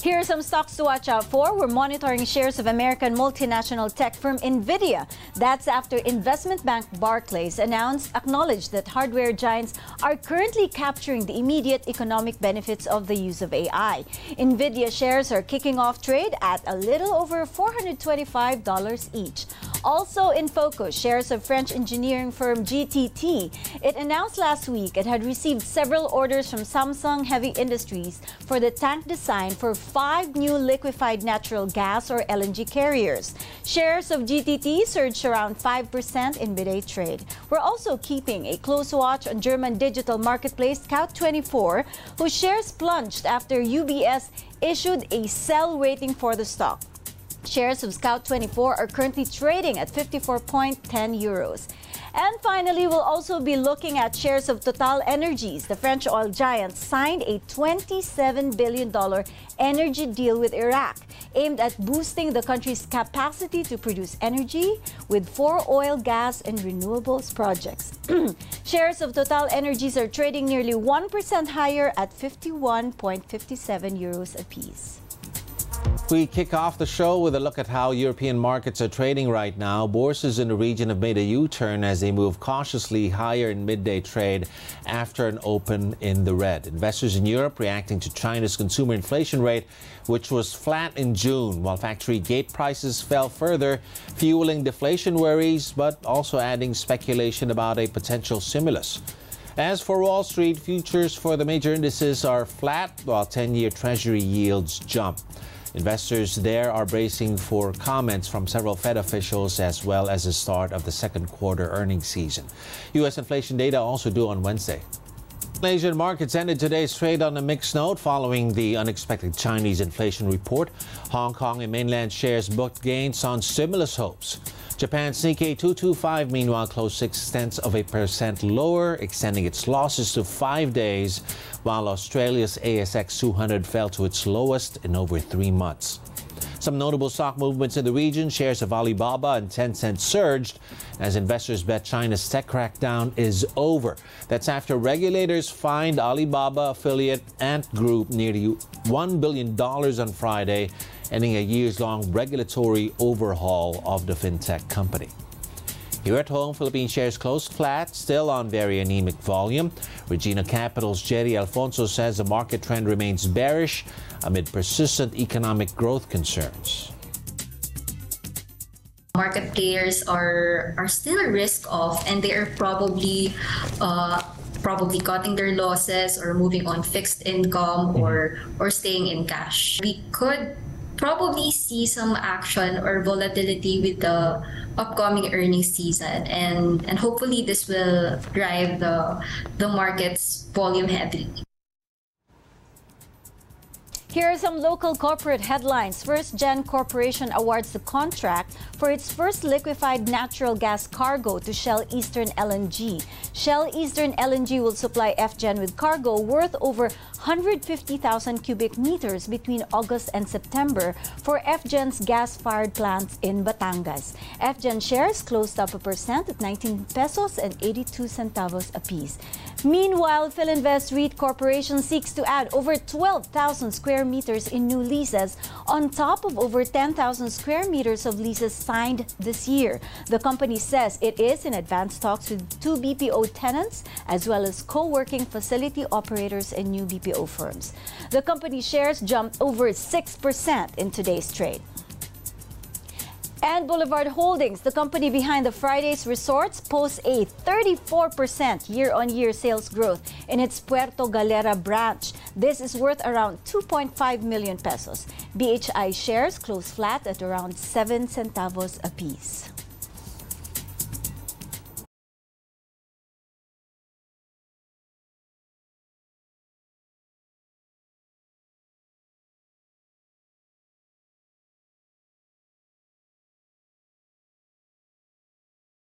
Here are some stocks to watch out for. We're monitoring shares of American multinational tech firm Nvidia. That's after investment bank Barclays announced, acknowledged that hardware giants are currently capturing the immediate economic benefits of the use of AI. Nvidia shares are kicking off trade at a little over $425 each. Also in focus, shares of French engineering firm GTT. It announced last week it had received several orders from Samsung Heavy Industries for the tank design for five new liquefied natural gas or LNG carriers. Shares of GTT surged around 5% in midday trade. We're also keeping a close watch on German digital marketplace Scout24, whose shares plunged after UBS issued a sell rating for the stock. Shares of Scout24 are currently trading at 54.10 euros. And finally, we'll also be looking at shares of Total Energies. The French oil giant signed a $27 billion energy deal with Iraq aimed at boosting the country's capacity to produce energy with four oil, gas, and renewables projects. shares of Total Energies are trading nearly 1% higher at 51.57 euros apiece. We kick off the show with a look at how European markets are trading right now. Bourses in the region have made a U-turn as they move cautiously higher in midday trade after an open in the red. Investors in Europe reacting to China's consumer inflation rate, which was flat in June, while factory gate prices fell further, fueling deflation worries, but also adding speculation about a potential stimulus. As for Wall Street, futures for the major indices are flat, while 10-year Treasury yields jump. Investors there are bracing for comments from several Fed officials as well as the start of the second quarter earnings season. U.S. inflation data also due on Wednesday. Asian markets ended today's trade on a mixed note following the unexpected Chinese inflation report. Hong Kong and mainland shares booked gains on stimulus hopes. Japan's Nikkei 225, meanwhile, closed six tenths of a percent lower, extending its losses to five days, while Australia's ASX 200 fell to its lowest in over three months. Some notable stock movements in the region. Shares of Alibaba and Tencent surged as investors bet China's tech crackdown is over. That's after regulators fined Alibaba affiliate Ant Group nearly $1 billion on Friday ending a years-long regulatory overhaul of the fintech company. Here at home, Philippine shares closed flat, still on very anemic volume. Regina Capital's Jerry Alfonso says the market trend remains bearish amid persistent economic growth concerns. Market players are are still risk off, and they are probably uh, probably cutting their losses or moving on fixed income or or staying in cash. We could probably see some action or volatility with the upcoming earnings season and and hopefully this will drive the the markets volume heavily here are some local corporate headlines. First Gen Corporation awards the contract for its first liquefied natural gas cargo to Shell Eastern LNG. Shell Eastern LNG will supply FGen with cargo worth over 150,000 cubic meters between August and September for FGen's gas-fired plants in Batangas. FGen shares closed up a percent at 19 pesos and 82 centavos apiece. Meanwhile, Filinvest REIT Corporation seeks to add over 12,000 square meters in new leases on top of over 10,000 square meters of leases signed this year. The company says it is in advanced talks with two BPO tenants as well as co-working facility operators and new BPO firms. The company shares jumped over 6% in today's trade. And Boulevard Holdings, the company behind the Fridays Resorts, posts a 34% year-on-year sales growth in its Puerto Galera branch. This is worth around 2.5 million pesos. BHI shares close flat at around 7 centavos apiece.